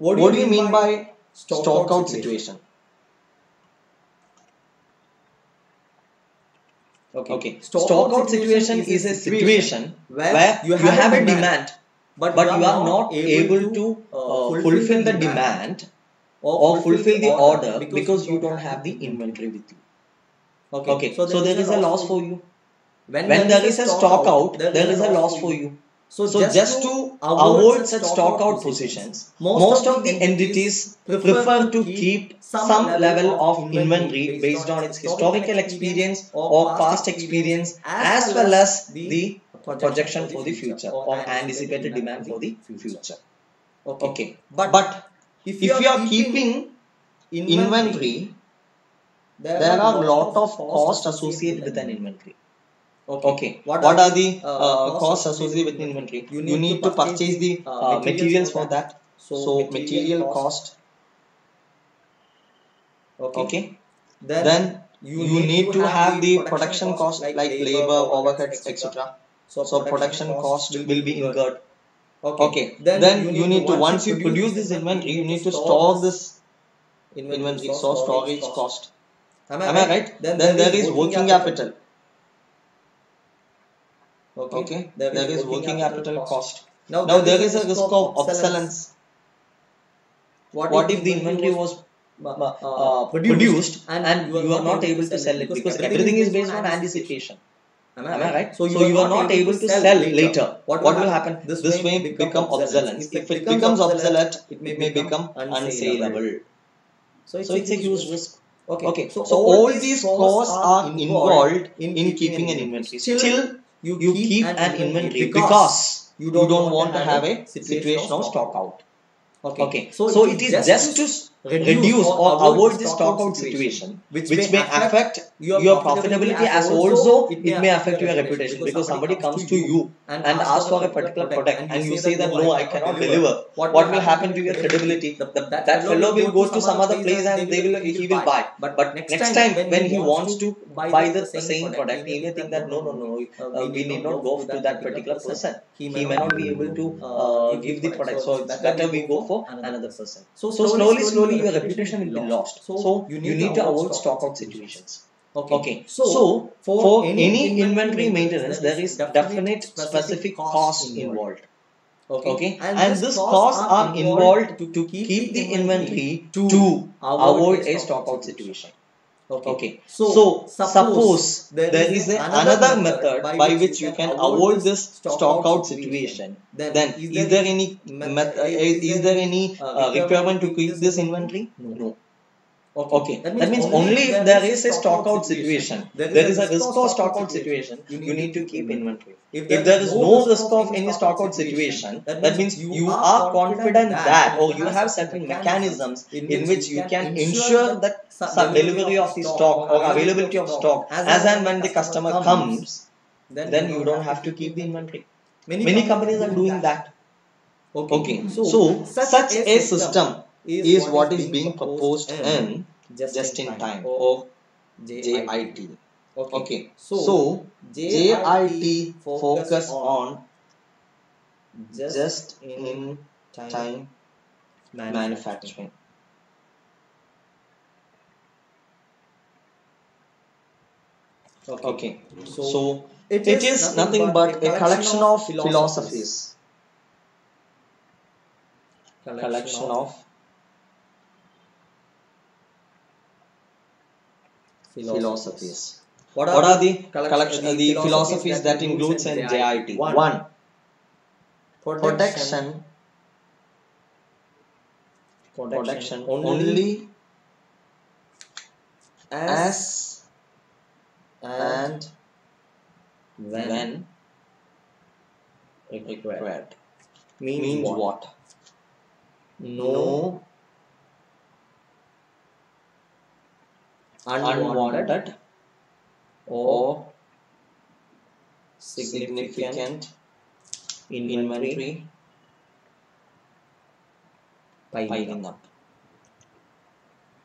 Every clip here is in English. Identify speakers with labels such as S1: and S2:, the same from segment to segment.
S1: What do you mean by stock out situation?
S2: Okay.
S1: Okay. Stock out situation is a situation where you have a demand,
S2: but,
S1: but you are not able to uh, fulfill the demand or fulfill the order because you don't have the inventory with you.
S2: Okay.
S1: Okay. So there is a loss for you.
S2: When,
S1: When there is a stock out, there is a loss for you.
S2: So,
S1: So just to avoid such stock out positions, most of the entities prefer to keep some level of inventory based on its historical experience or past experience as well as the projection for the future or anticipated demand for the future.
S2: Okay.
S1: Okay.
S2: But,
S1: But
S2: if
S1: if you are keeping inventory, there are a lot of costs associated with an inventory. Okay. What, are the uh, costs associated with inventory? You need, to purchase the uh, materials for that. So material cost.
S2: Okay.
S1: Okay.
S2: Then,
S1: Then you need to have the production cost like labor, overheads, etc. So production cost will be incurred. Okay. Then you need to once you produce this inventory, you need to store this inventory. So storage cost.
S2: Am
S1: Am I right? Then there is working capital. Okay. There is working capital cost.
S2: Now,
S1: Now there is a risk of obsolescence. What if the inventory was uh, uh, produced and you are not able to sell it because everything is based on anticipation.
S2: Am
S1: Am I right? So you are not able to sell later.
S2: What
S1: What will happen? This may become obsolescence. If it becomes obsolete, it may become unsaleable.
S2: So
S1: So it's a huge risk.
S2: Okay.
S1: Okay. So all these costs are involved in keeping an inventory. Still, you keep an inventory because you don't want to have a situation of stock out.
S2: Okay.
S1: Okay. So it is just to reduce or avoid the stock out situation which may affect your profitability as also it may affect your reputation because somebody comes to you and asks for a particular product and you say that no I cannot deliver. what will happen to your credibility? that fellow will go to some other place and they will he will buy. but but next time when he wants to buy the same product he may think that no no no uh, we need not go to that particular person he may not be able to give the product so that we go for another person
S2: So
S1: so slowly, your reputation will be lost. So you need to avoid stock out situations.
S2: Okay.
S1: Okay. So for any inventory maintenance, there is definite specific cost involved. Okay. And this costs are involved to keep the inventory to avoid a stock out situation. Okay. So suppose there is a, another method by which you can avoid this stock out situation. Then is there any method? Is there any uh, requirement to keep this inventory? No. Okay. That means only if there is a stock out situation, there is a risk of stock out situation, you need to keep inventory. If there is no risk of any stock out situation, that means you are confident that or you have certain mechanisms in which you can ensure that some delivery of the stock or availability of stock as and when the customer comes, then you don't have to keep the inventory. Many companies are doing that. Okay. So such a system is what is being proposed in just in time or JIT. Okay, so JIT focus on just in time manufacturing. Okay, so it is nothing but a collection of philosophies. Collection of philosophies.
S2: What
S1: What are the collection, the philosophies that includes in JIT? One, protection, protection only as and when required. Means what? No unwanted or significant inventory piling up.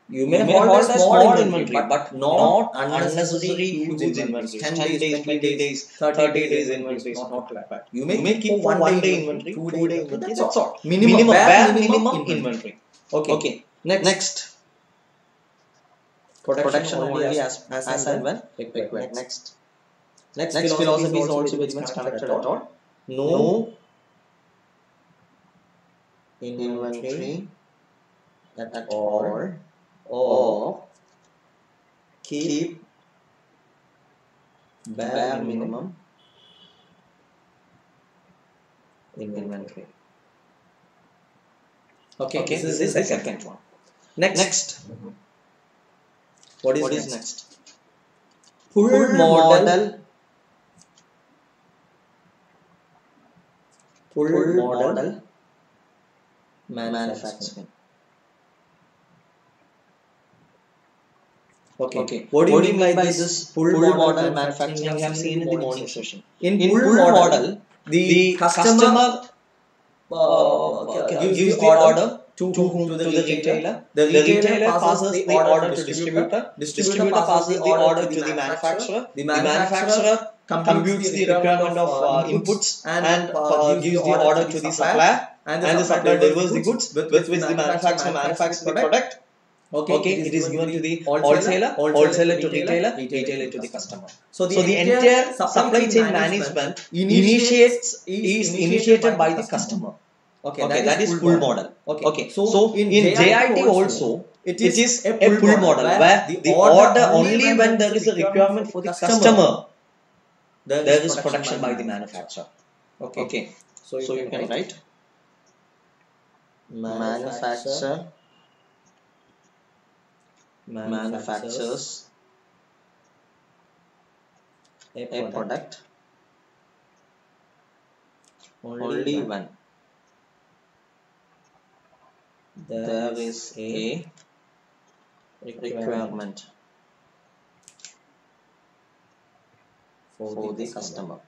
S2: You may,
S1: You may
S2: hold,
S1: hold
S2: a small, inventory,
S1: inventory,
S2: but,
S1: but
S2: not,
S1: not
S2: unnecessary huge inventory.
S1: inventories.
S2: 10 days, 20 days, 30 days inventory is not required. You may,
S1: You may keep
S2: for
S1: one day inventory,
S2: two day inventory, that's all. Minimum,
S1: Minimum,
S2: bare minimum inventory. Okay.
S1: Okay.
S2: Next,
S1: Next,
S2: protection, only as,
S1: as,
S2: as and when required.
S1: Next,
S2: Next,
S1: next
S2: philosophy is also very much connected at all. No, inventory at, all. or keep bare minimum inventory. Okay,
S1: Okay,
S2: this is the second
S1: one.
S2: Next,
S1: Next,
S2: what is
S1: what
S2: next?
S1: is next?
S2: Full,
S1: Pull
S2: model,
S1: model,
S2: full,
S1: pull
S2: model,
S1: model
S2: manufacturing. Okay.
S1: Okay.
S2: What do you mean by this
S1: full,
S2: pull
S1: model,
S2: model
S1: manufacturing? We have seen in the morning session.
S2: In,
S1: In
S2: full, model, the,
S1: the
S2: customer,
S1: customer
S2: uh,
S1: uh,
S2: gives,
S1: gives
S2: the
S1: the
S2: order
S1: order
S2: to,
S1: to
S2: whom? To the,
S1: To the
S2: retailer.
S1: retailer.
S2: The
S1: The
S2: retailer,
S1: retailer
S2: passes the order to the distributor. Distributor passes the order to the manufacturer. The manufacturer computes the requirement of uh, inputs and uh, gives the order to the supplier. And the supplier delivers the goods with which the manufacturer manufactures the product. Okay, it is given to the wholesaler, wholesaler to retailer, retailer to the customer. So
S1: So the entire supply chain management initiates is initiated by the customer.
S2: Okay,
S1: Okay, that is pull model.
S2: Okay,
S1: Okay, so in JIT also,
S2: it
S1: it is a pull model where the order only when there is a requirement for the customer, there is production by the manufacturer.
S2: Okay,
S1: Okay,
S2: so
S1: so you can write
S2: manufacturer
S1: manufactures
S2: a
S1: product
S2: only
S1: only
S2: when there is a requirement for the customer.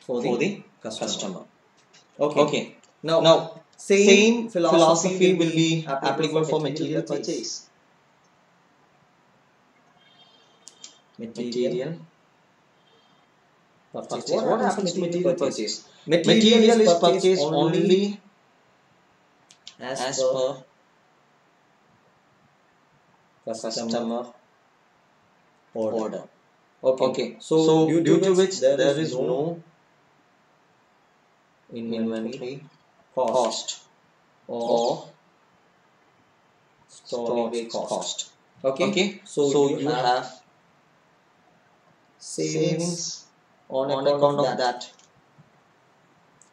S2: For
S1: For
S2: the customer. Okay.
S1: Okay,
S2: Now,
S1: now
S2: same,
S1: same
S2: philosophy, will be applicable, for material purchase. Material purchase.
S1: What happens to material purchase?
S2: Material, is
S1: purchased only
S2: as,
S1: as
S2: per
S1: per
S2: customer
S1: customer
S2: order.
S1: order.
S2: Okay.
S1: Okay,
S2: So,
S1: so
S2: due, to which there is no inventory cost,
S1: cost
S2: or
S1: or
S2: storage cost.
S1: cost.
S2: Okay.
S1: Okay,
S2: So,
S1: so
S2: you,
S1: you
S2: have,
S1: have
S2: savings on
S1: on
S2: account,
S1: account
S2: of that.
S1: that.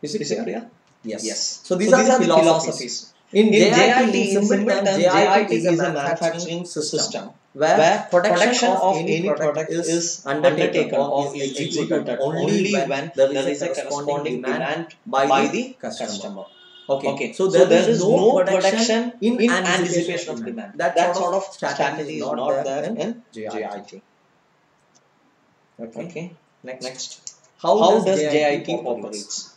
S2: Is it
S1: Is it
S2: clear? Yes.
S1: Yes.
S2: So these,
S1: So
S2: are, the philosophies. In,
S1: In
S2: JIT, in simple terms, JIT is a manufacturing system where,
S1: where
S2: production of any product is undertaken or is executed only when there is a corresponding demand by the customer. Okay.
S1: Okay,
S2: So there is no production in anticipation of demand. That,
S1: That
S2: sort of strategy is not there in
S1: JIT.
S2: Okay.
S1: Okay,
S2: Next.
S1: next.
S2: How,
S1: How
S2: does,
S1: does
S2: JIT,
S1: JIT
S2: operates?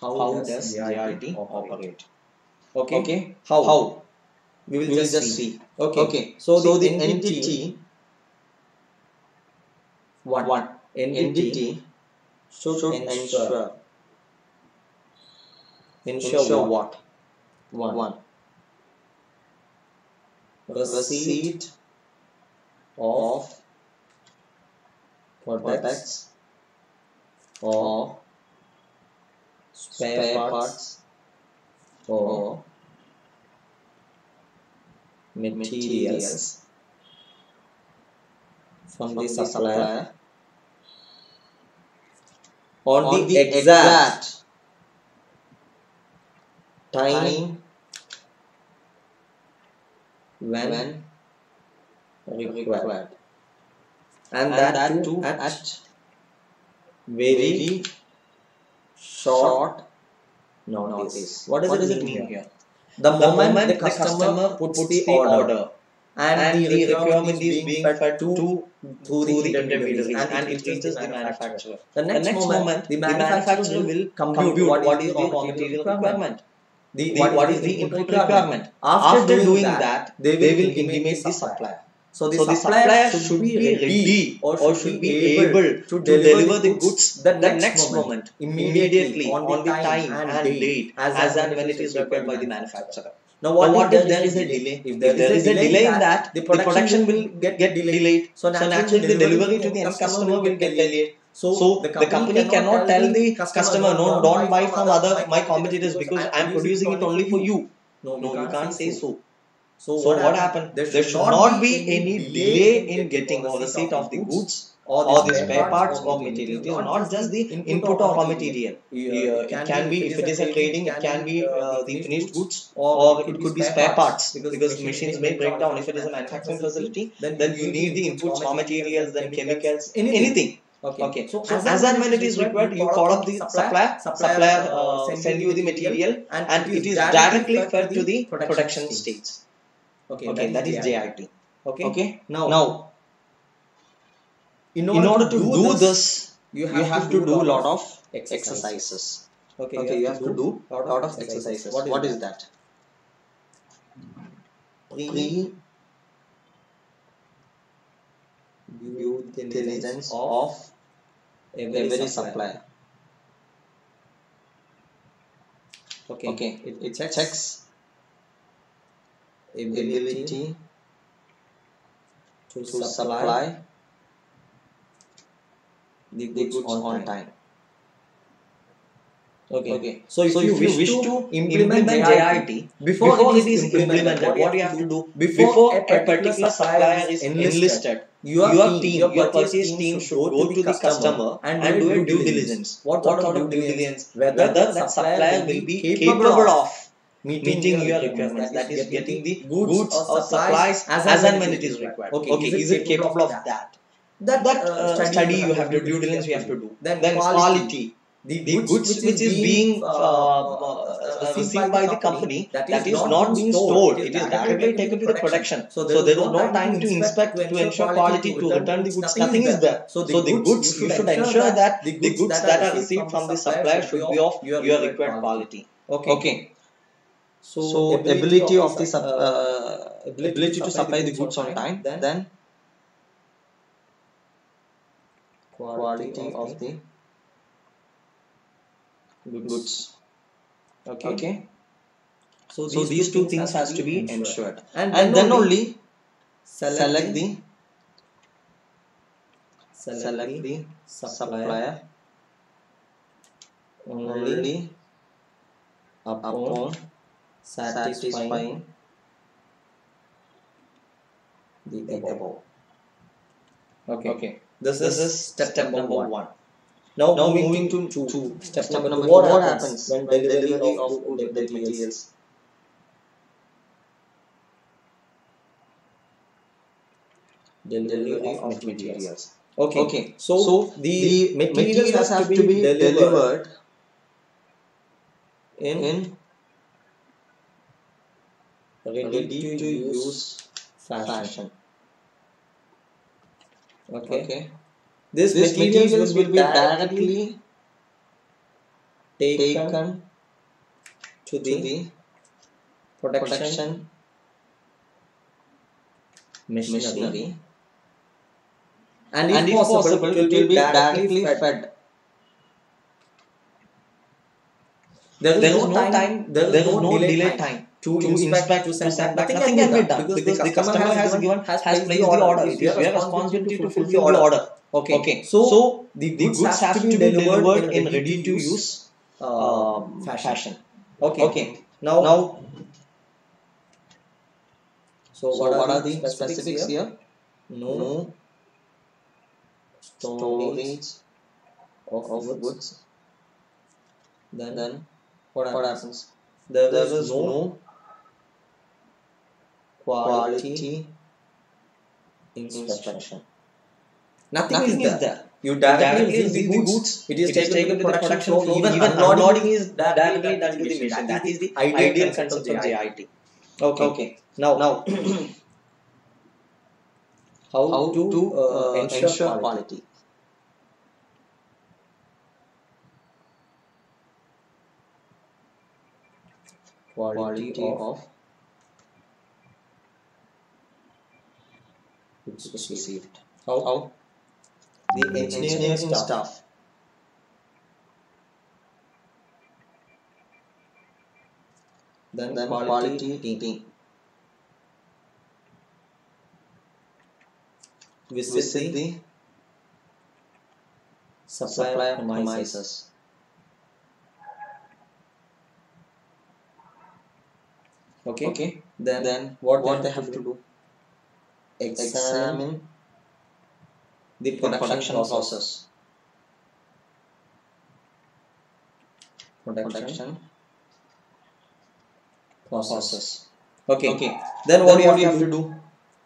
S2: How,
S1: How
S2: does, JIT, operate?
S1: operate?
S2: Okay.
S1: Okay,
S2: How?
S1: how?
S2: We will
S1: We will
S2: just,
S1: just
S2: see.
S1: see.
S2: Okay.
S1: Okay,
S2: So,
S1: so
S2: the,
S1: the
S2: entity, one,
S1: one,
S2: entity, should,
S1: should
S2: ensure,
S1: ensure,
S2: ensure, what? One.
S1: One,
S2: Receipt of
S1: of
S2: products or spare
S1: spare
S2: parts.
S1: parts.
S2: Or
S1: or
S2: materials.
S1: Materials.
S2: From
S1: from
S2: the
S1: the
S2: supplier.
S1: supplier.
S2: On,
S1: on
S2: the exact time,
S1: time
S2: when,
S1: when
S2: required.
S1: required.
S2: And,
S1: And
S2: that,
S1: that
S2: too
S1: too
S2: at,
S1: at
S2: very
S1: very
S2: short notice.
S1: notice.
S2: What does,
S1: What
S2: it,
S1: does
S2: mean
S1: it mean
S2: here? The,
S1: The
S2: moment,
S1: moment
S2: the customer,
S1: customer
S2: puts,
S1: puts
S2: the, order,
S1: order
S2: and, and the, requirement is being fed to through the intermediaries and, and it reaches the manufacturer. The next, the next moment, the manufacturer will compute what is the raw material requirement. The, the, what is the input requirement. After, After doing that, they will, they will intimate the supplier. So the, so the supplier, supplier should be ready or should, or should be able to deliver the goods the next moment, immediately, on the time and date as and when it is required by the manufacturer. Now what, now what if, there is a delay? If there, if there is, is a delay in that, the production, the production will get, get delayed. So naturally, so naturally the delivery to the end customer will get delayed. So, so the company, the company cannot, tell the customer, no, don't buy from other my competitors because I am producing it only for you. No, no you can't say so. So, so what, happened? There should, there should not be any delay in getting or receipt of the goods or the, or the spare parts or material. It is not just the input of raw material. Uh, it can be, if it is a trading, it can be uh, the finished goods or it could be spare parts because machines may break down. If it is a manufacturing facility, then you need the inputs, raw materials, then chemicals, anything. Okay. okay. So, so as, and when it is required, you call up the supplier. Supplier uh, uh, send you the material, and, and it is directly fed to the production stage. Okay, okay that, that is JIT. Okay. Okay. Now, now in order, in order to, do, do this, you have, you have to, do a lot of exercises. exercises. Okay, okay, you have, you have to do a lot of exercises. What is, what is that? Pre due diligence of every, every supplier. Okay, okay. It, it checks ability to, supply, the goods, on, time. Okay. okay. So if, so you, if you wish, to implement, implement JIT, before, before it is implemented, implemented what you have to do before, a particular supplier is enlisted, your, your team, your, purchase team should go to the customer and, and do a due diligence. What sort of due diligence? Whether that supplier will be capable of meeting your requirements, that is getting the goods or supplies as and when it is required. Okay, is it capable of that? that, that uh, uh, study, study you have to due diligence you have to do then, then quality, the, the goods, which, which is being uh, uh, uh received by the company that is, that is not being stored. it is directly taken to the production. so there is no time to inspect to ensure quality to return the goods. Nothing is there. so the goods you should ensure that the goods that are received from the supplier should be of your required quality okay okay so ability of the uh, uh, ability to supply the goods on time then quality, quality of, of the goods. Okay. okay. So these, so these two things has to be ensured, ensured. and, and then, only select, select the select, select the supplier, supplier only upon, upon satisfying, satisfying the above. Okay. okay. This, this is step, step number, number one. one. Now, now moving, moving to, to, to step, step number two. What, what happens when delivery, delivery of, of good materials? materials? Delivery of materials. Okay. okay. So, so the, the materials, materials have, to be delivered, in, in ready, to use fashion. Okay. okay. This, this materials, materials will be directly taken, taken to the, to the production, production machinery. machinery. And, if, and if possible, possible, it will be directly fed. fed. There is, there no, time, there is, there is no, delay, delay time. time to, to inspect, inspect to send, send back. Nothing, can be done because, because the, customer, customer has, given has placed the order. order. It is your responsibility to fulfill the order. Okay. Okay. So, so the goods, goods have to be delivered in ready to use um, fashion. Okay. Okay. Now. Now. So, so what, what are the specifics, specifics here? here? No, no storage of, of goods. Then, then what happens? What happens? There, there is no, no quality inspection. Nothing, Nothing is, there. there. You directly, directly the goods, it is, it taken, taken to the production floor. Even, even unloading, is directly done to the machine. That is the ideal concept of JIT. Okay. okay. Now, now how,
S1: how
S2: to,
S1: to
S2: uh,
S1: uh,
S2: ensure,
S1: ensure
S2: quality.
S1: quality.
S2: quality,
S1: Quality
S2: of, goods received. How,
S1: How
S2: the engineering,
S1: engineering
S2: staff,
S1: staff
S2: then,
S1: then
S2: quality,
S1: quality
S2: team, visit,
S1: visit
S2: the supplier,
S1: supplier
S2: premises. Okay.
S1: Okay.
S2: Then,
S1: Then
S2: what,
S1: what
S2: they have to do? Examine, the production,
S1: production
S2: process.
S1: process.
S2: Production,
S1: Production
S2: process.
S1: process.
S2: Okay.
S1: Okay.
S2: Then what do
S1: what
S2: you have to do?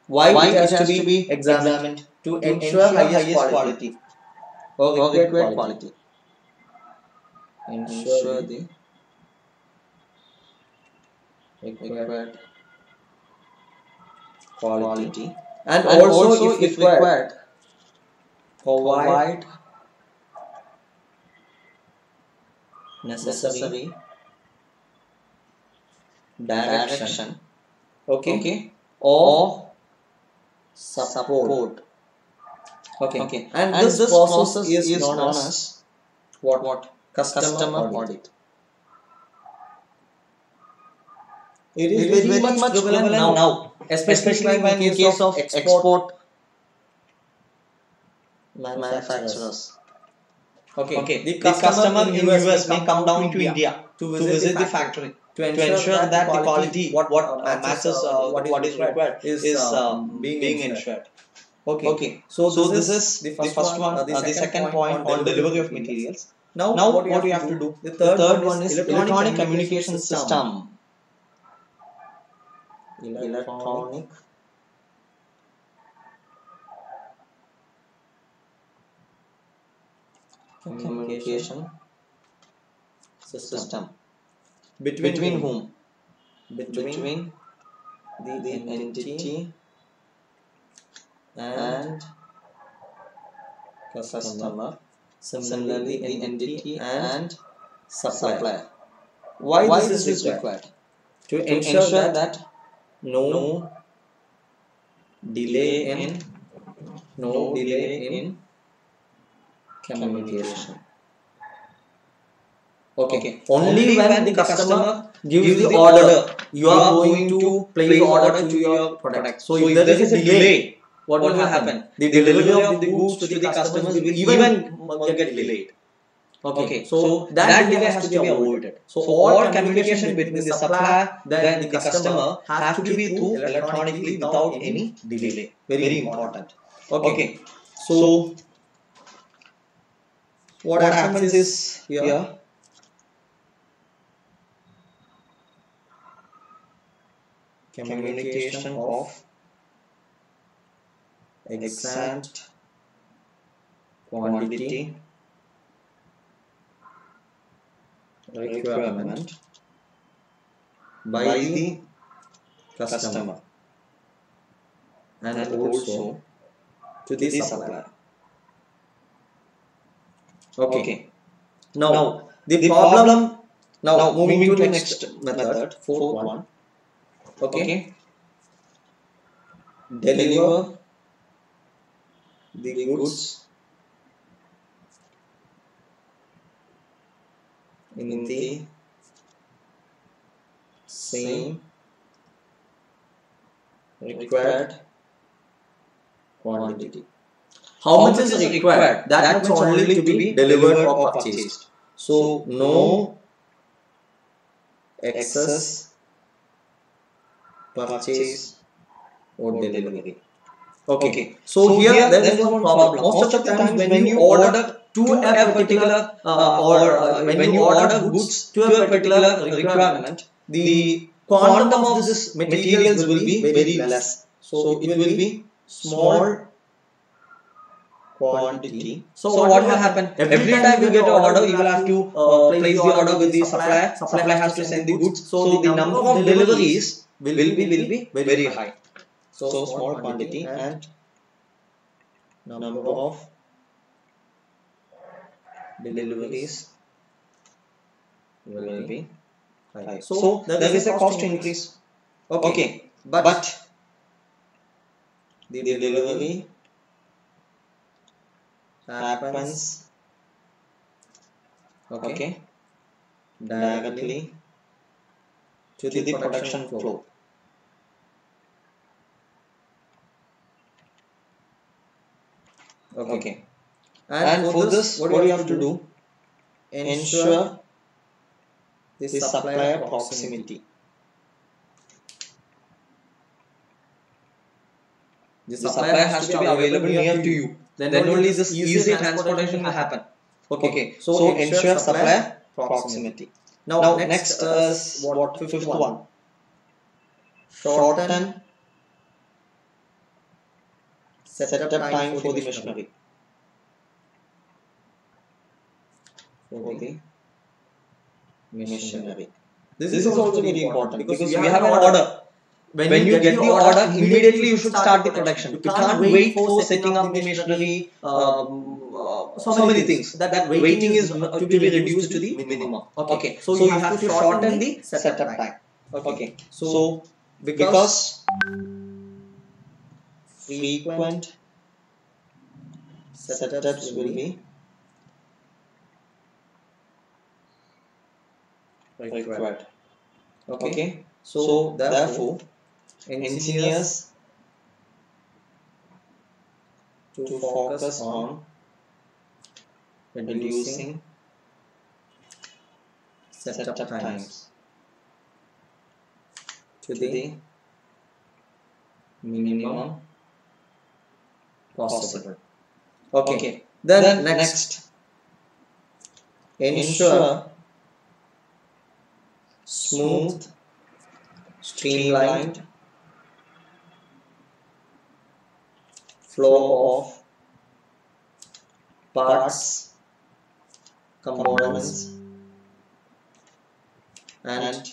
S2: Why,
S1: Why
S2: it has, to be examined,
S1: examined
S2: to,
S1: to
S2: ensure, highest, quality,
S1: quality
S2: or
S1: or
S2: required,
S1: required
S2: quality.
S1: quality.
S2: Ensure,
S1: Ensure
S2: the
S1: the
S2: required
S1: required
S2: quality.
S1: quality
S2: And,
S1: and
S2: also,
S1: also
S2: if
S1: if
S2: required,
S1: required.
S2: Provide
S1: provide
S2: necessary,
S1: necessary
S2: direction,
S1: direction.
S2: Okay,
S1: okay?
S2: Or
S1: or
S2: support.
S1: support.
S2: Okay.
S1: okay.
S2: And,
S1: and
S2: this,
S1: this
S2: process, is, known, as,
S1: as
S2: what?
S1: what?
S2: Customer,
S1: customer
S2: audit.
S1: audit
S2: It
S1: it
S2: is
S1: is
S2: very, much prevalent, now, especially,
S1: especially
S2: when in case of export,
S1: export
S2: manufacturers. Okay.
S1: okay
S2: The
S1: the customer in
S2: US
S1: US may come down to India
S2: to
S1: to visit the factory
S2: to
S1: to ensure that the quality what uh, matches uh,
S2: what
S1: what is required
S2: is,
S1: is
S2: uh,
S1: um,
S2: being,
S1: being
S2: ensured.
S1: ensured
S2: Okay.
S1: okay
S2: So,
S1: so
S2: this, is the first,
S1: one
S2: uh,
S1: uh, the second point on delivery of materials
S2: Now,
S1: now
S2: what,
S1: what
S2: you have to do? The third one is electronic, communication system.
S1: Electronic communication
S2: system.
S1: system
S2: Between,
S1: between
S2: whom? Between,
S1: between
S2: the,
S1: the
S2: entity, and, customer.
S1: customer
S2: Similarly, the entity and,
S1: and
S2: supplier.
S1: supplier
S2: Why,
S1: why
S2: this is required?
S1: required
S2: To
S1: to
S2: ensure,
S1: ensure
S2: that,
S1: that
S2: no,
S1: no
S2: delay in,
S1: in
S2: no, delay in communication. Okay.
S1: Okay.
S2: Only, when, the customer gives the order, you are going to place the order to your product. So, if there is a delay, what, will happen? The delivery of the goods to the customers will even get delayed. Okay, so that, delay has to be avoided. So, all communication between the supplier and the customer has to be through electronically without any delay. Very very important. Okay,
S1: okay
S2: so what,
S1: what
S2: happens,
S1: happens
S2: is here,
S1: here communication of
S2: exact
S1: exact
S2: quantity
S1: quantity
S2: requirement by,
S1: by
S2: the customer,
S1: customer
S2: and,
S1: and
S2: also to the
S1: the
S2: supplier. Okay.
S1: Okay.
S2: Now,
S1: Now,
S2: the,
S1: the
S2: problem,
S1: problem
S2: now,
S1: now
S2: moving,
S1: moving
S2: to
S1: to
S2: next
S1: next
S2: method,
S1: method,
S2: fourth,
S1: fourth
S2: one.
S1: one.
S2: Okay.
S1: Okay.
S2: Deliver,
S1: Deliver
S2: the goods,
S1: goods
S2: in,
S1: in
S2: the
S1: the
S2: same required
S1: required
S2: quantity.
S1: quantity.
S2: How, much is required? That, much only to be delivered or purchased. So, no excess purchase or delivery. Okay.
S1: Okay.
S2: So,
S1: So
S2: here,
S1: here
S2: there is one problem.
S1: problem.
S2: Most, of the times when, you order to a particular uh, or uh, when, you order goods to a particular requirement, the quantum of this materials will be very less. So, it will be small quantity. So,
S1: So,
S2: what will happen?
S1: Every time you get an order, you will have to uh, place the order with the supplier. Supplier has to send the goods. So, the number of deliveries will be will be very high.
S2: So,
S1: So, small quantity and number of deliveries will be high. So, there is a cost increase.
S2: Okay.
S1: Okay,
S2: But,
S1: but
S2: the,
S1: delivery
S2: happens okay,
S1: okay
S2: directly
S1: directly
S2: to
S1: to the production flow.
S2: Okay.
S1: Okay,
S2: And,
S1: and for this, what do you have to do? Ensure
S2: the
S1: supplier proximity.
S2: The
S1: The supplier has to be available near to you. Then only this easy transportation will happen. Okay, so ensure supplier proximity.
S2: Now,
S1: Now
S2: next,
S1: next
S2: is what fifth,
S1: fifth
S2: one.
S1: one.
S2: Shorten
S1: Shorten
S2: setup,
S1: setup time for the machinery.
S2: For
S1: For
S2: the
S1: the
S2: machinery.
S1: machinery.
S2: This,
S1: This is also very important because
S2: we
S1: we have an order. When you get the order, immediately you should start the production. You can't wait for setting up the machinery. Um, uh, so many things. That that waiting is uh, to be reduced to the minimum. Okay, so you have to shorten the setup time. Okay, so because frequent setups will be required.
S2: Okay.
S1: Okay,
S2: So,
S1: so
S2: therefore,
S1: therefore, engineers
S2: to
S1: to
S2: focus
S1: focus
S2: on reducing setup,
S1: setup
S2: times
S1: times
S2: to the minimum possible. Okay.
S1: Okay,
S2: Then,
S1: then
S2: next,
S1: next,
S2: ensure smooth, streamlined flow of parts, components, and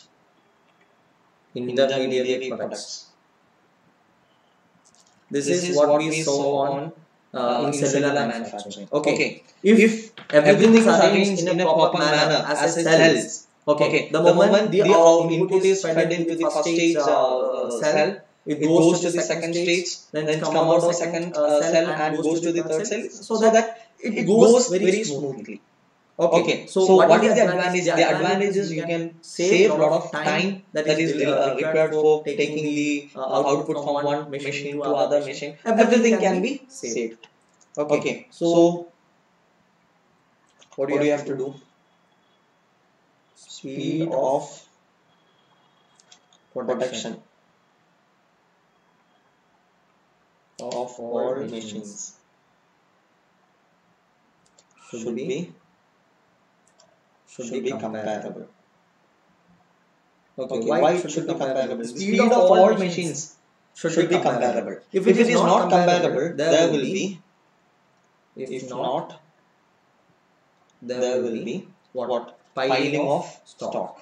S2: intermediate products. This,
S1: This
S2: is what we saw on uh, in cellular manufacturing. Okay.
S1: Okay,
S2: If,
S1: if
S2: everything is
S1: arranged
S2: in a proper manner as a cells, okay,
S1: okay,
S2: the, moment, the,
S1: the
S2: out-
S1: input is fed into the first stage uh, uh, cell,
S2: it
S1: it goes to the second stage, then it come out of the second uh, cell and goes to the third cell, so that it goes very smoothly.
S2: Okay.
S1: Okay,
S2: So,
S1: so
S2: what is the advantage?
S1: The advantage is you can save a lot of time that is uh, required for taking the uh, output from one machine to other machine. Everything can be saved.
S2: Okay.
S1: Okay,
S2: So,
S1: so
S2: what
S1: what do you have to do? Speed of production of all machines should be should be comparable.
S2: Okay,
S1: Okay,
S2: why it should be comparable?
S1: Speed of all machines should be comparable. If it is not comparable, there will be. If not, there will be what piling of stock.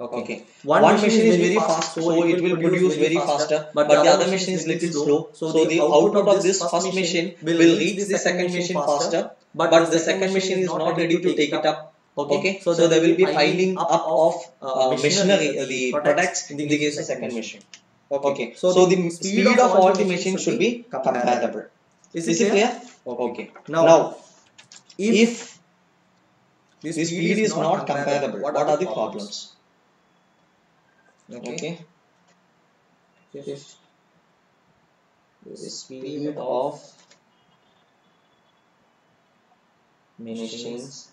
S1: Okay. One, machine is very fast, so it will produce very faster, but the other machine is little slow. So the output of this first machine will reach the second machine faster, but the second machine is not ready to take it up. Okay, so there will be piling up of uh, machinery, uh, the products in the case of second machine. Okay, so the speed of all the machines should be comparable.
S2: Is it clear?
S1: Okay.
S2: Now,
S1: Now,
S2: if
S1: if the speed is not comparable, what are the problems?
S2: Okay.
S1: Okay.
S2: If
S1: The speed of machines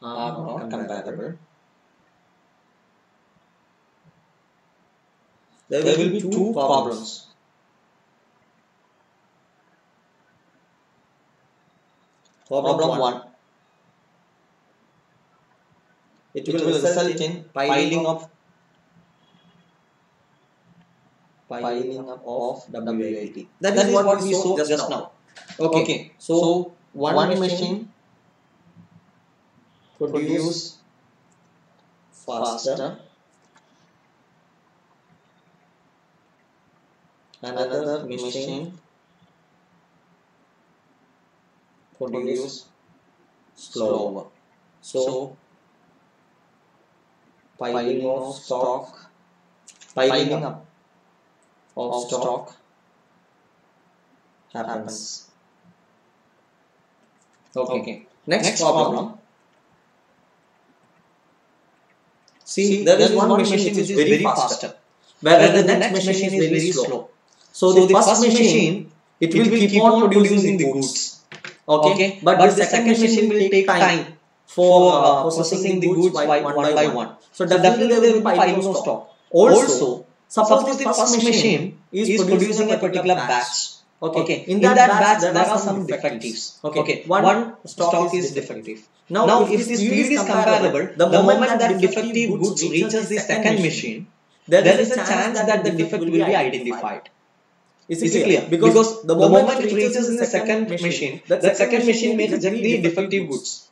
S1: are not comparable. There will be two problems. Problem one,
S2: It
S1: it will result in piling up piling up of WIP.
S2: That is what we saw just now. Okay.
S1: Okay,
S2: So,
S1: so
S2: one,
S1: one
S2: machine, produce faster another machine produce slower. So, piling of stock, piling up of stock happens. Okay. okay. Next, Next problem. problem. See, there is one machine which is very faster, whereas the next machine is very slow. So, the first machine, it will keep on producing the goods. Okay, but the second machine will take time for uh, processing the goods by one by one. So definitely there will be piling of stock. Also, suppose the first machine is producing a particular batch. Okay. okay. In, that, that batch, there, there are some defectives. Okay. okay. One, One stock, stock is defective. Now, now if, if the speed is comparable, the, the moment that defective goods reaches the second machine, there, there is a chance that the defect will be identified. Is it, clear? Because, because the, moment moment it reaches in the second machine, the second machine may reject the defective goods.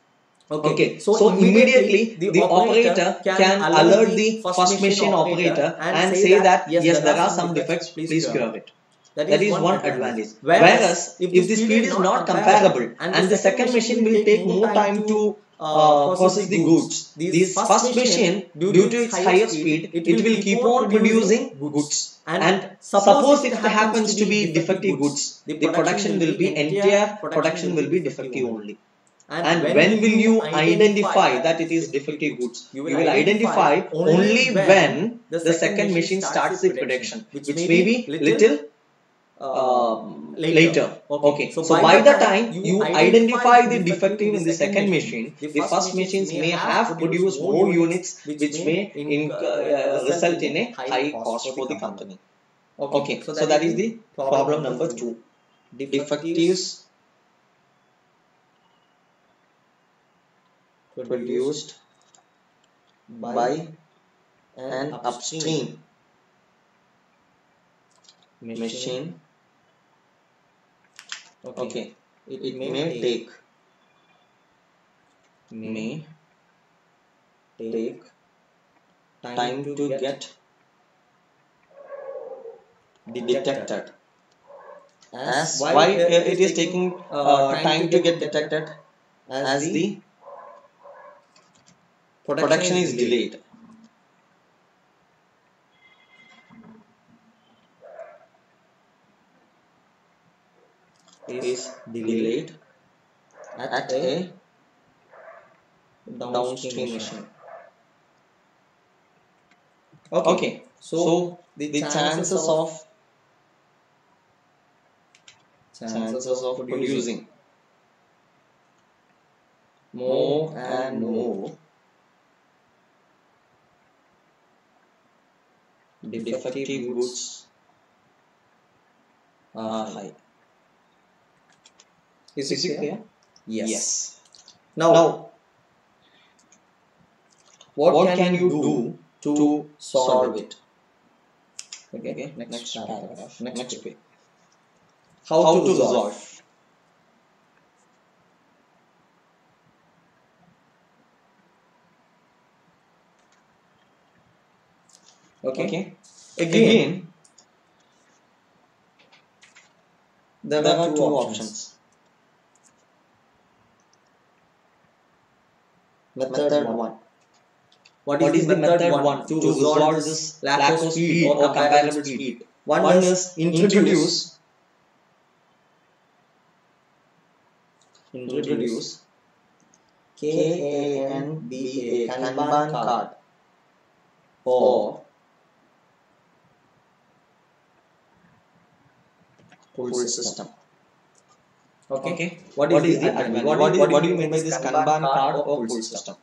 S2: Okay. okay. So, so immediately the, the operator can alert the first machine operator and say that yes, there are some defects, please cure it. That is, that is one, one advantage. Whereas, if, if the speed is not comparable and the second machine will take more time to uh, uh process the goods, this first machine, due to its higher speed, it will keep on producing goods. And and suppose it happens to be defective goods, the production will be entire production will be defective only. And, and when, when will you identify that it is defective goods? You will, you will identify only when the second machine starts the production, which may be little um, later. later. Okay. okay. So, so, by, the time you, identify the defective in the second machine, the first machines may have produced more units which may in, uh, uh, result in a high cost for the company. Okay. okay. So, that, so that is the problem number two. Defectives produced by an upstream machine okay, okay. It, it may, may take, may take time, time to, to get, get detected. as why, why it, it is taking uh, uh, time, time to get detected? as, as the production, production is delayed. Is delayed at a downstream machine. Okay. okay. So, so the, the chances, chances of chances of producing more and more defective goods are high. Is, Is it clear? Yes. yes. Now, now what, what can, you do to, to solve it? Okay, okay. next, next paragraph, next, next page. How, How to, to resolve? resolve? Okay. okay. Again, Again there, there are two options. options. Method, method 1. What is, what is the method 1 to, resolve this lack of speed or comparable speed? One, One is introduce. Introduce. K-A-N-B-A Kanban card. Or pull system. Okay. okay. What is, what is the what, what, what do you mean by this Kanban card or pull system?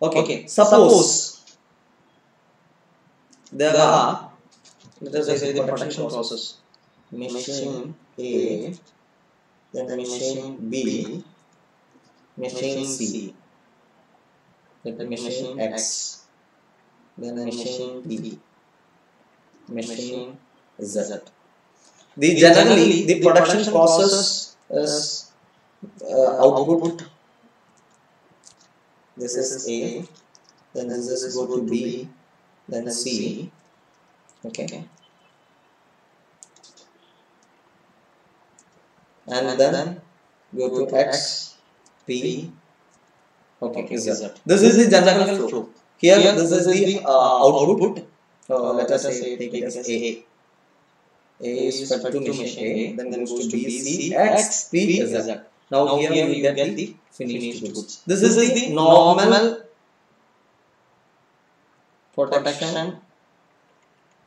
S2: Okay. okay. Suppose there are let us say the production process machine A, then machine B, machine C, then machine X, then machine D, machine Z. The generally the production process is uh, output. This is A, then this is go to B, then C. Okay. and, then, go, to X, P, okay, Z. This is the general flow. Here, this, is the uh output. Uh, let us say take it as A. A is fed to machine A, then goes to B, C, X, P, Z. Now, now here, here we get, get the finished goods. This, this is the normal protection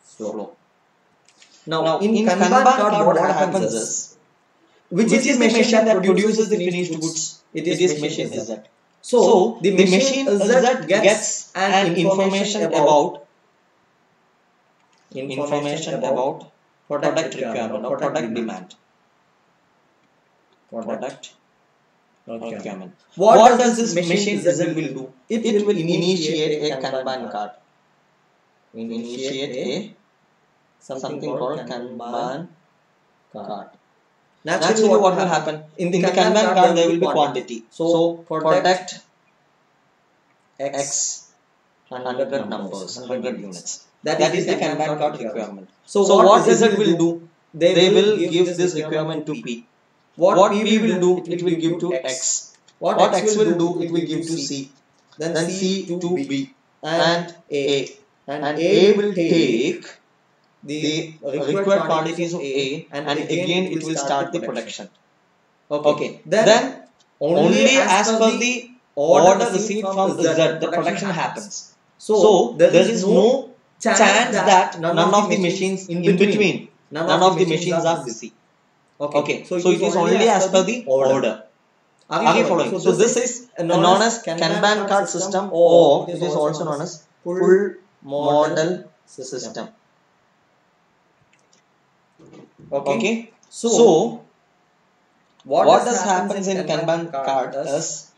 S2: flow. Now, now in, in Kanban, Kanban card, what, happens is, which, which is the machine that produces the finished goods? It is, it is machine is that. So, so the, the machine that gets an information about information about product requirement or product demand. Product requirement. What, what does this machine will do? It, it will initiate a Kanban card. Initiate a something, called Kanban card. Naturally, what, will happen? In the, Kanban, card, there will be quantity. So, so product X 100 numbers, 100 units. That, that is, the Kanban card requirement. So, so what, what result will do? They, they will give, this requirement to P. What, what P will do? It will give to X. What, what X will do? It will give to C. Then, then C to B and A. And A will take the required quantities of A and, again it will start the production. Okay. then only as per the order received from Z, the production happens. So, so there is no chance that none of the machines in between, none of the machines are busy. Okay. okay. So, so it is only as per the order. Are you following? So this is known as Kanban card system or it is also known as pull model system. Okay. okay. So, so what, what does happens in Kanban card is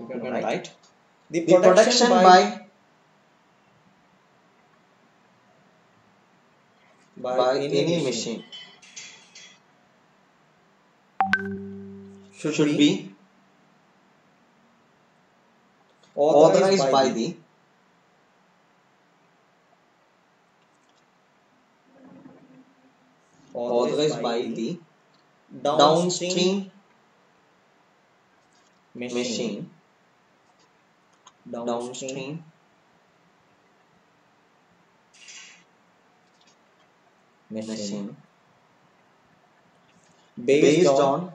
S2: you can write the production by, by, by any, any machine, should, should be authorized, authorized by by the authorized by the downstream machine downstream, downstream machine. Based on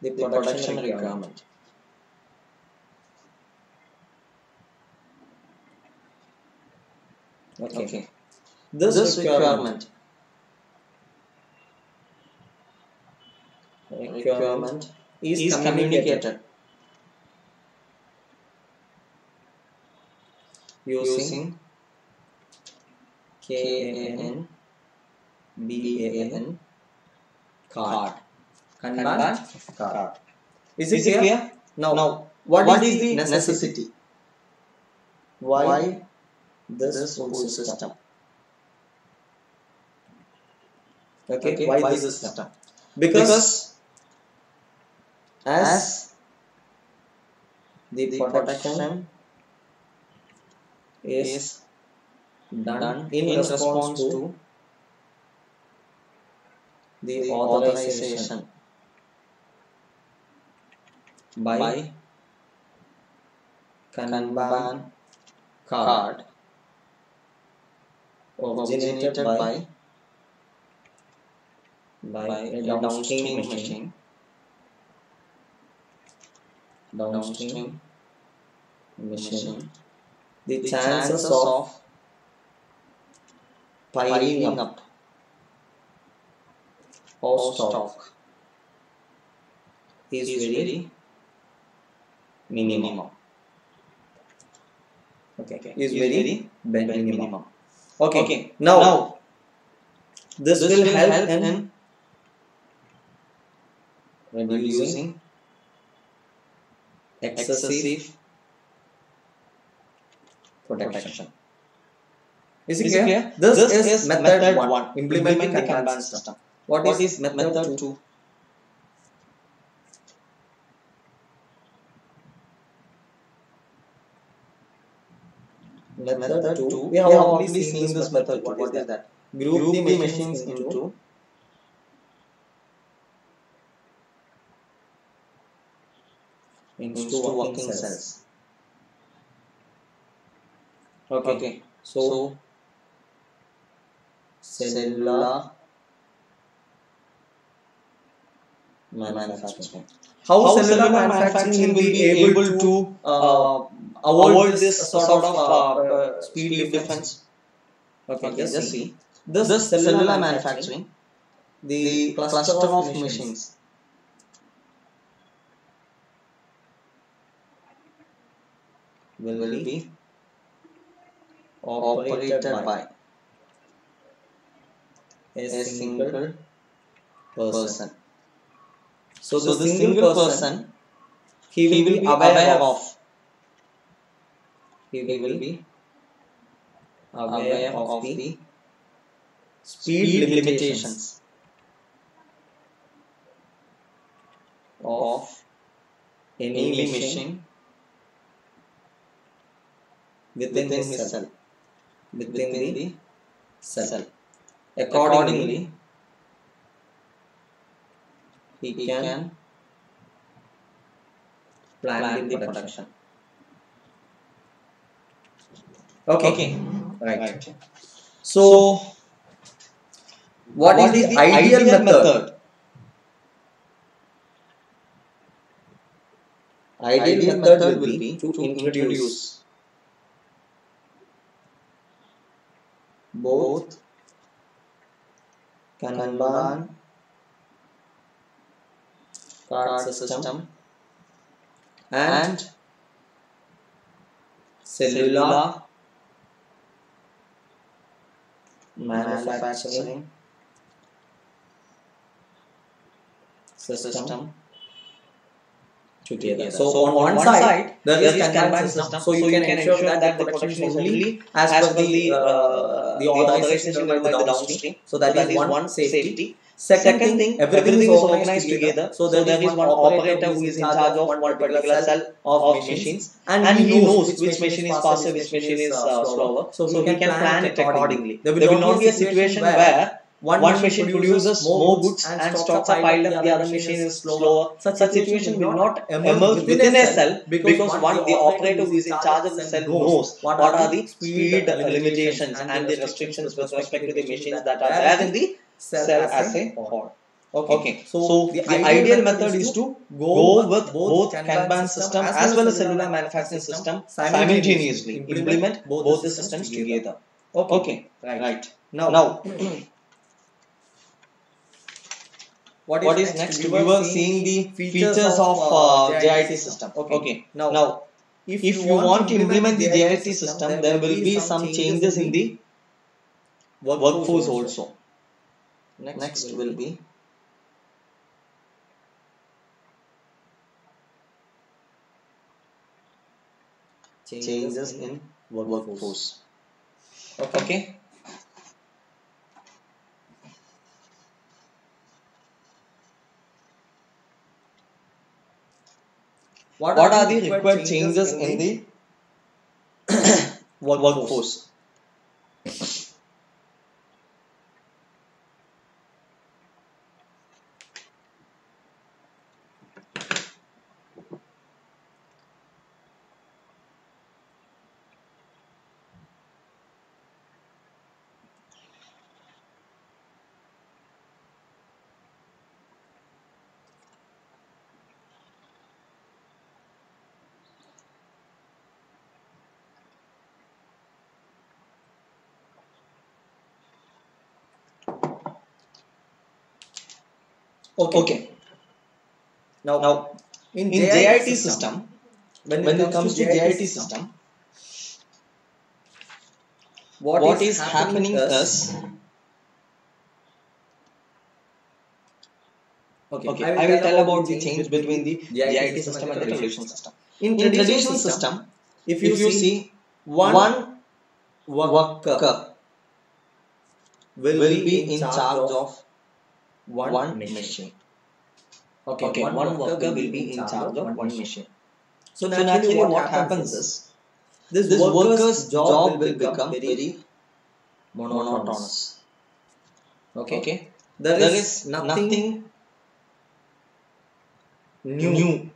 S2: the production requirement. Okay. okay. This, this requirement, requirement, requirement is, is communicated, using KAN BAN card. Kanban card. Is it, is it clear? Now, now what, what is, is the necessity? necessity? Why, Why this, this whole system? system? Okay, okay. why, why this system? Because, because as the, the production is done, in, in response, response to the, authorization by, by Kanban card originated by by, by a downstream, machine, downstream machine. the, the chances, of piling up or stock is, is very minimum. Okay, okay. is, is very, very minimum. minimum. Okay. okay. Now, now this, this will, will help, help in reducing excessive protection. Is it, is clear? This, this is, is method, method, 1, Implementing Implement, the Kanban, Kanban system. system. what, what is, is, method, method 2? Method, method two. 2. We have, we have only seen, seen this, method 2. What is that? that? Group, Group the machines, machines into, into
S1: into
S2: working,
S1: working
S2: cells.
S1: cells.
S2: Okay.
S1: okay.
S2: So,
S1: so
S2: cellular
S1: manufacturing.
S2: how, cellular, manufacturing will be able to uh, avoid this sort of uh, uh, speed difference. Okay,
S1: Okay,
S2: just see. This,
S1: This
S2: cellular manufacturing, the cluster,
S1: cluster
S2: of
S1: of
S2: machines,
S1: machines
S2: will,
S1: will
S2: be operated, by a,
S1: a
S2: single,
S1: single
S2: person.
S1: person.
S2: So,
S1: So
S2: the
S1: the single person
S2: he will,
S1: he will
S2: be aware,
S1: aware
S2: of,
S1: of
S2: he
S1: he
S2: will
S1: will
S2: be aware,
S1: aware
S2: of,
S1: of
S2: the
S1: the
S2: speed,
S1: speed
S2: limitations, of any, machine,
S1: machine
S2: within,
S1: within
S2: his cell, within,
S1: within
S2: the cell.
S1: cell.
S2: Accordingly, he,
S1: he
S2: can,
S1: can
S2: plan,
S1: plan
S2: the production.
S1: production.
S2: Okay.
S1: Okay.
S2: Right.
S1: Right.
S2: So, what is the, ideal, method? Ideal,
S1: Ideal
S2: method, will be to introduce
S1: introduce
S2: both Kanban card system and cellular manufacturing system together.
S1: together.
S2: So, on one side, there is Kanban system, so you can ensure that the production is only as per the uh, the authorization given by the downstream. So that is one safety. Second thing, everything is organized together. So there is one operator who is in charge of one particular cell of machines, and he knows which machine is faster, which machine is uh, slower. So he can plan it accordingly. There will not be a situation where one, machine produces more goods and stocks are piled up, the other machine is slower. Such situation will not emerge within a cell because one, the operator who is in charge of the cell knows what are the speed limitations and the restrictions with respect to the machines that are there in the cell as a whole. Okay, so, the, ideal method is to go with both Kanban system as well as cellular manufacturing system simultaneously. Implement both the systems together. Okay, right. Now, now what is,
S1: what is
S2: next?
S1: next?
S2: We were seeing the features of uh, JIT system. Okay.
S1: Okay.
S2: Now,
S1: Now,
S2: if,
S1: if you want to implement the JIT system, there will be some changes in the workforce also. Next will be changes in workforce. Okay.
S2: What,
S1: What are the required changes in the workforce?
S2: Okay.
S1: Okay.
S2: Now,
S1: Now,
S2: in,
S1: in
S2: JIT, system,
S1: system,
S2: when,
S1: when it comes to JIT system, what is happening is
S2: okay,
S1: okay. I will tell about the change between the JIT system and the traditional system.
S2: In
S1: In traditional system,
S2: if
S1: if you see
S2: one,
S1: one
S2: worker
S1: worker
S2: will,
S1: will be in charge of
S2: one,
S1: one
S2: machine.
S1: machine.
S2: Okay,
S1: Okay, one worker will be in charge of one machine.
S2: So
S1: So naturally, what happens is
S2: this,
S1: this worker's job will
S2: become very monotonous. Okay.
S1: Okay,
S2: There,
S1: there
S2: is,
S1: is
S2: nothing, new,
S1: new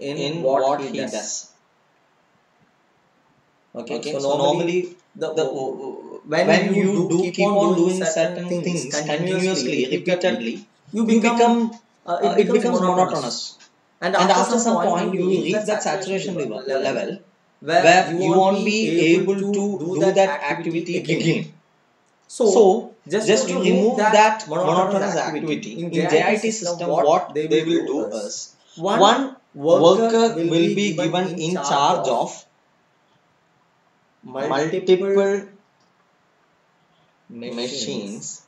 S2: in,
S1: in
S2: what,
S1: what
S2: he, does.
S1: does. Okay,
S2: Okay,
S1: so,
S2: so
S1: normally,
S2: the,
S1: the, when, you, do keep, on doing certain things continuously, repeatedly,
S2: you
S1: you
S2: become, uh,
S1: uh, it becomes monotonous.
S2: And,
S1: And after some point, you reach that saturation level, level where you won't be able to do that activity again. So, just to remove that monotonous activity in JIT system, what they will do is one worker will be given in charge of multiple machines,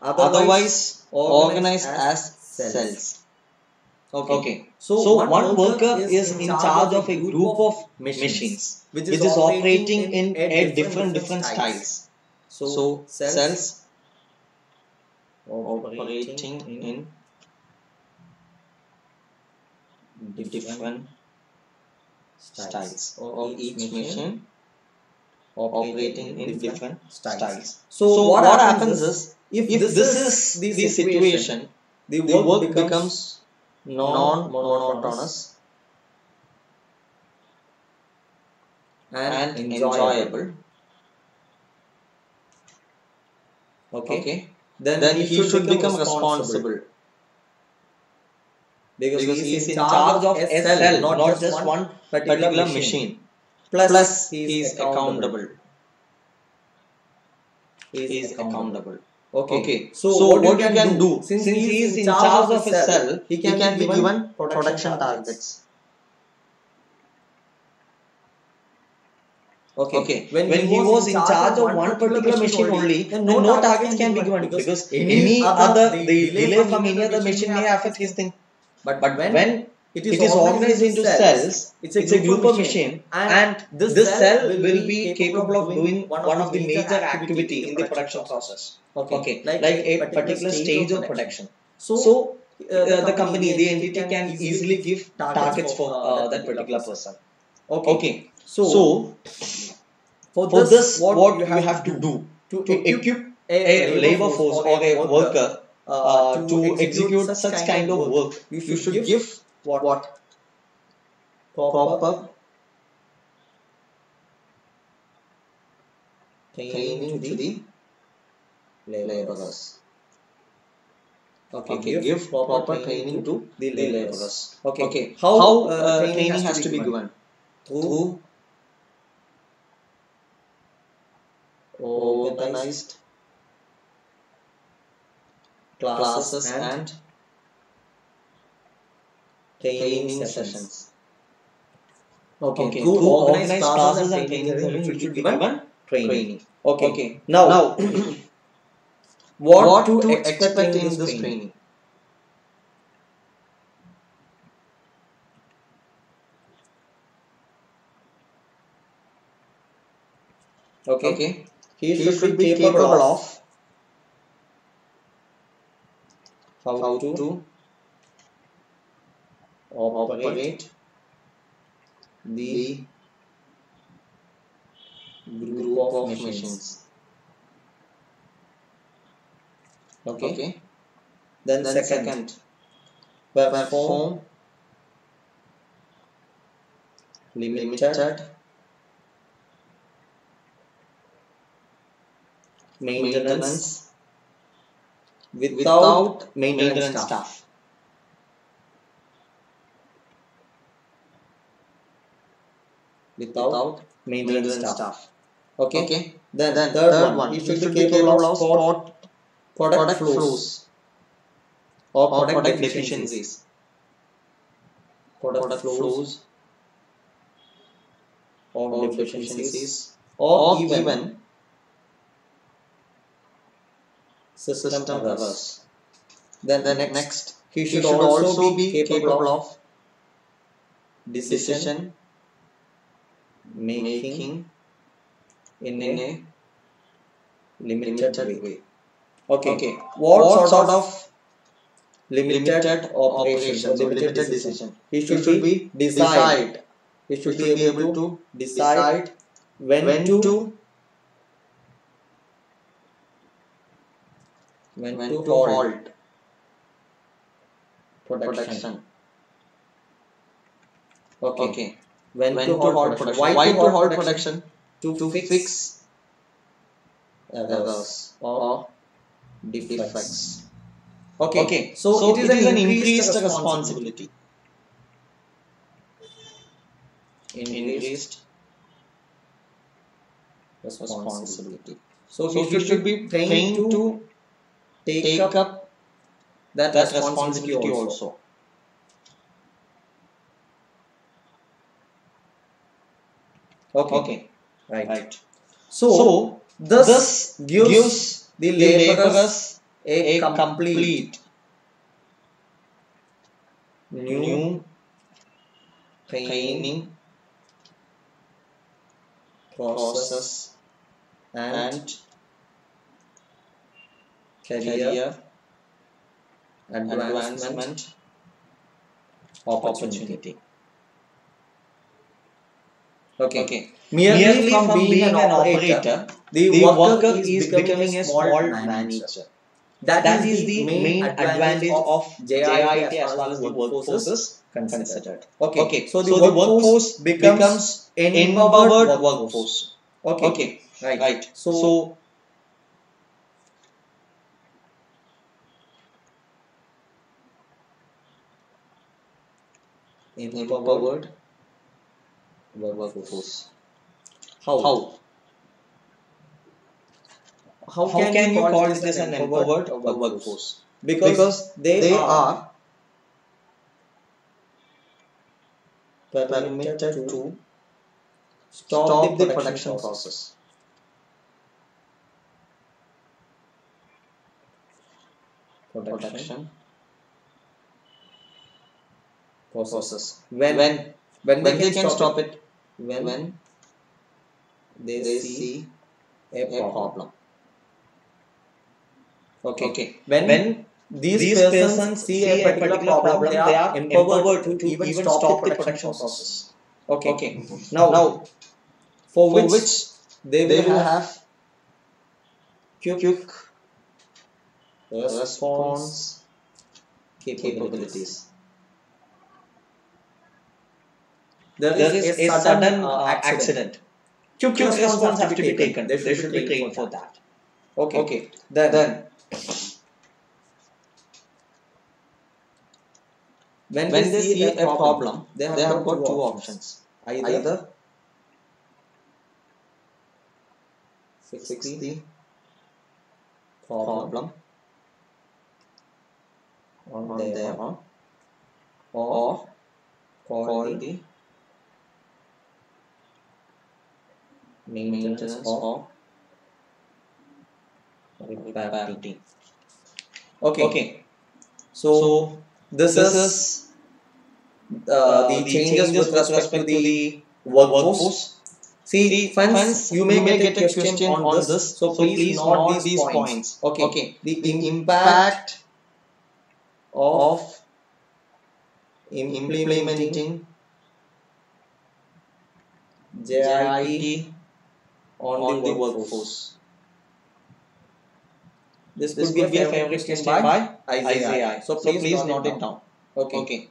S1: otherwise organized as cells. Okay.
S2: So, one worker is in charge of a group of machines,
S1: which is operating in a different different styles.
S2: So,
S1: So
S2: cells
S1: cells
S2: operating in
S1: different styles
S2: or
S1: of each machine operating in different styles.
S2: So,
S1: So
S2: what,
S1: what
S2: happens is, if,
S1: if
S2: this, is the situation, the work,
S1: work
S2: becomes,
S1: becomes
S2: non-monotonous and,
S1: and
S2: enjoyable.
S1: enjoyable.
S2: Okay.
S1: Okay.
S2: Then,
S1: Then
S2: he, should, become,
S1: responsible
S2: because,
S1: because
S2: he is
S1: in charge of a cell, not just one
S2: particular,
S1: particular
S2: machine.
S1: machine.
S2: Plus,
S1: Plus,
S2: he
S1: he
S2: is accountable. He
S1: He is accountable.
S2: Okay.
S1: Okay.
S2: So,
S1: So,
S2: what,
S1: what
S2: you can, do,
S1: since he is in charge of a cell,
S2: he can, be given production targets. Okay.
S1: Okay. When, he was in charge of one particular machine only, then no, targets can be given because any other the delay from any other machine may affect his thing.
S2: But,
S1: But
S2: when, it
S1: it is organized into cells,
S2: it's
S1: it's a group of machine, and
S2: this
S1: this
S2: cell
S1: cell will be capable of doing one of the major activity in the production process.
S2: Okay.
S1: Okay,
S2: Like,
S1: like a particular stage of production.
S2: So,
S1: So
S2: uh,
S1: uh, the company, the entity can easily give targets for uh, that particular person.
S2: Okay.
S1: Okay,
S2: So,
S1: so
S2: for,
S1: for this, what you have to do
S2: to,
S1: to equip a labor force or a worker uh, to execute such kind of work, you should give
S2: what,
S1: what
S2: proper
S1: proper
S2: training to the
S1: laborers.
S2: Okay,
S1: Okay, give proper training to
S2: the
S1: the
S2: laborers. Okay.
S1: Okay,
S2: How,
S1: how
S2: uh,
S1: uh,
S2: training
S1: training
S2: has
S1: has
S2: to be given? Through
S1: through organized classes and training sessions.
S2: Okay,
S1: Okay,
S2: through,
S1: through
S2: organized,
S1: organized
S2: classes and
S1: training
S2: training
S1: you should be given
S2: training. Okay.
S1: Okay,
S2: Now,
S1: now
S2: what,
S1: what
S2: to,
S1: to
S2: expect,
S1: expect
S2: in this training?
S1: training?
S2: Okay.
S1: Okay,
S2: He,
S1: he
S2: should,
S1: should
S2: be capable,
S1: capable
S2: of
S1: of
S2: how,
S1: how
S2: to,
S1: to
S2: operate,
S1: operate
S2: the
S1: the
S2: group, of, machines.
S1: machines.
S2: Okay.
S1: Okay,
S2: Then,
S1: then
S2: second,
S1: second,
S2: perform
S1: perform
S2: limited,
S1: limited
S2: maintenance,
S1: maintenance
S2: without,
S1: without
S2: maintenance,
S1: maintenance
S2: staff.
S1: staff.
S2: Without,
S1: Without
S2: maintenance,
S1: maintenance
S2: staff. Okay.
S1: Okay,
S2: Then,
S1: then
S2: third, one, he should, be capable of spot product,
S1: product
S2: flows,
S1: flows
S2: or product,
S1: product
S2: deficiencies. Product,
S1: Product
S2: flows, or, deficiencies, or,
S1: or
S2: even,
S1: even
S2: system,
S1: system
S2: errors. Then,
S1: Then
S2: next,
S1: next,
S2: he
S1: he
S2: should,
S1: should
S2: also, be capable,
S1: capable
S2: of
S1: of
S2: decision,
S1: decision
S2: making, in,
S1: in
S2: a limited,
S1: limited
S2: way.
S1: way.
S2: Okay.
S1: Okay,
S2: What,
S1: what
S2: sort,
S1: sort
S2: of limited,
S1: limited
S2: operations,
S1: operations
S2: or
S1: or
S2: limited,
S1: limited
S2: decision?
S1: decision
S2: He should,
S1: should
S2: be decide.
S1: decide
S2: He should,
S1: should be able to
S2: decide,
S1: decide
S2: when,
S1: when
S2: to,
S1: to
S2: when,
S1: when
S2: to,
S1: to
S2: halt,
S1: halt
S2: production.
S1: production
S2: Okay.
S1: okay.
S2: When,
S1: When
S2: to halt production. Why, to halt production?
S1: To,
S2: To
S1: fix,
S2: fix
S1: errors
S2: errors
S1: or
S2: defects.
S1: defects.
S2: Okay.
S1: Okay.
S2: So,
S1: So,
S2: it is, an, increased,
S1: responsibility.
S2: Increased
S1: Increased
S2: responsibility.
S1: responsibility.
S2: So,
S1: So
S2: he should be trained to take,
S1: take
S2: up,
S1: up
S2: that,
S1: that
S2: responsibility,
S1: responsibility
S2: also.
S1: also.
S2: Okay.
S1: Okay.
S2: Right.
S1: Right.
S2: So,
S1: So,
S2: this,
S1: this
S2: gives,
S1: gives
S2: the laborers a,
S1: a
S2: complete,
S1: complete
S2: new, training, process and,
S1: and
S2: career,
S1: career
S2: advancement,
S1: advancement
S2: opportunity.
S1: opportunity.
S2: Okay.
S1: Okay.
S2: Merely,
S1: Merely
S2: from, being, an operator, the,
S1: the
S2: worker,
S1: worker
S2: is becoming a small manager.
S1: That, that is the main advantage of JIT as well as the workforce is
S2: considered.
S1: considered.
S2: Okay.
S1: Okay.
S2: So the
S1: So
S2: workforce
S1: workforce
S2: becomes,
S1: becomes
S2: empowered
S1: empowered
S2: workforce.
S1: workforce.
S2: Okay.
S1: Okay.
S2: Right.
S1: Right.
S2: So,
S1: So
S2: empowered workforce.
S1: How?
S2: How? How,
S1: How can you call this an empowered workforce?
S2: Because,
S1: Because
S2: they,
S1: they
S2: are
S1: are
S2: permitted
S1: permitted
S2: to
S1: to
S2: stop,
S1: stop
S2: the
S1: the
S2: production
S1: production
S2: process.
S1: process.
S2: Production
S1: Production
S2: process.
S1: process.
S2: When,
S1: When
S2: when,
S1: when they can stop it,
S2: when,
S1: when
S2: they,
S1: they
S2: see a
S1: a
S2: problem.
S1: problem.
S2: Okay.
S1: Okay.
S2: When,
S1: When
S2: these,
S1: these
S2: persons,
S1: persons
S2: see a particular, problem, they are empowered, to, even stop, the production process. Okay.
S1: Okay.
S2: Now,
S1: Now,
S2: for, which,
S1: which
S2: they will,
S1: they will
S2: have, quick response
S1: response
S2: capabilities.
S1: capabilities.
S2: There
S1: There is a sudden uh, accident.
S2: Quick,
S1: Quick response have to be taken.
S2: They
S1: They should be trained for that.
S2: Okay.
S1: Okay.
S2: Then,
S1: Then,
S2: when,
S1: when they see a problem,
S2: they have,
S1: they have
S2: got,
S1: got two options.
S2: Either,
S1: Either
S2: the
S1: the
S2: problem,
S1: problem
S2: on
S1: on
S2: their
S1: their
S2: own
S1: own
S2: or call the maintenance, or repair
S1: repair
S2: team.
S1: team.
S2: Okay.
S1: Okay.
S2: So,
S1: So,
S2: this,
S1: this
S2: is
S1: is
S2: uh, the, changes, with respect, to the workforce. See,
S1: See,
S2: friends,
S1: friends,
S2: you may, get, a question, on this, so, please, note these points. Okay.
S1: Okay.
S2: The,
S1: The
S2: impact of
S1: of
S2: implementing JIT on,
S1: on
S2: the
S1: the
S2: workforce.
S1: workforce.
S2: This,
S1: This
S2: could be a favorite question by
S1: by. ICAI.
S2: So,
S1: So
S2: please,
S1: please
S2: note, it down.
S1: down.
S2: Okay.
S1: Okay.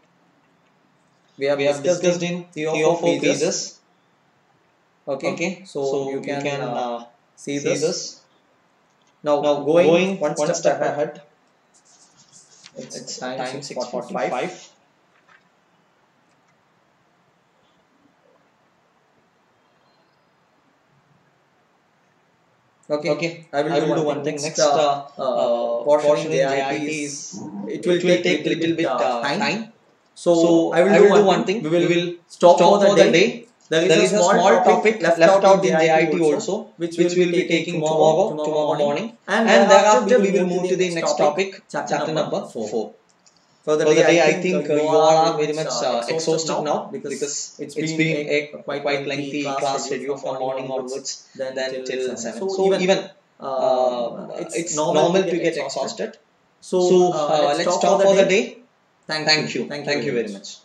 S2: We have,
S1: We have discussed in
S2: three or four
S1: four
S2: pages.
S1: pages.
S2: Okay.
S1: Okay.
S2: So, so you can, uh,
S1: uh,
S2: see, this.
S1: this.
S2: Now,
S1: Now
S2: going,
S1: going
S2: one,
S1: one
S2: step,
S1: step
S2: ahead.
S1: ahead.
S2: It's,
S1: It's
S2: time,
S1: time
S2: 6:45.
S1: 6:45.
S2: Okay.
S1: Okay.
S2: I will,
S1: I
S2: do,
S1: will
S2: one
S1: do one
S2: thing.
S1: thing.
S2: Next, uh,
S1: uh,
S2: uh,
S1: uh,
S2: portion,
S1: portion
S2: in
S1: in
S2: JIT
S1: JIT
S2: is,
S1: is
S2: it will,
S1: it will
S2: take,
S1: take
S2: little bit uh, time.
S1: time.
S2: So,
S1: So
S2: I will, do, one thing. We will, stop,
S1: Stop
S2: for the day. There is,
S1: There
S2: a,
S1: is a
S2: small,
S1: small
S2: topic left, out in JIT also,
S1: also,
S2: which,
S1: which
S2: we will be taking tomorrow, tomorrow morning. And,
S1: And
S2: thereafter,
S1: we will move to the next topic,
S2: chapter, number 4.
S1: 4.
S2: For the,
S1: For the
S2: day, I think, uh, you all are
S1: very much uh, exhausted now
S2: because,
S1: because
S2: it's
S1: it's
S2: been a quite
S1: quite
S2: lengthy class schedule from morning onwards then
S1: then
S2: till
S1: till
S2: 7.
S1: 7.
S2: So, even, uh,
S1: uh,
S2: it's,
S1: it's
S2: normal, to get exhausted. So, uh,
S1: uh, let's stop for the day.
S2: Thank,
S1: Thank you.
S2: Thank you,
S1: Thank you
S2: very
S1: much.